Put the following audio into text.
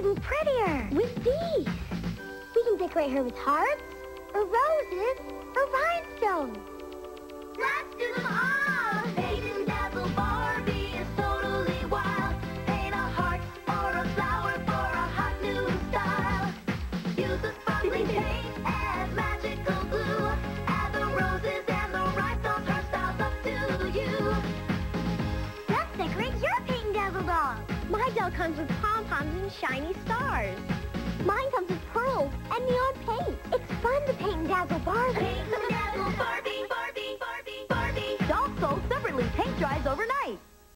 prettier. With these. We can decorate her with hearts, or roses, or rhinestones. Let's do them all! Paint and dazzle Barbie is totally wild. Paint a heart or a flower for a hot new style. Use a sparkling paint and magical glue. Add the roses and the rhinestones, her style's up to you. Let's decorate your paint and dazzle doll. Comes with pom-poms and shiny stars. Mine comes with pearls and neon paint. It's fun to. Paint and dazzle Barbie